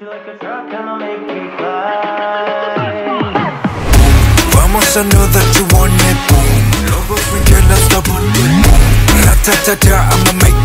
you like a truck, I'll make you fly. Vamos, I know that you want it, boom Love us, we girl, let's stop Boom! it Ta-ta-ta, I'ma make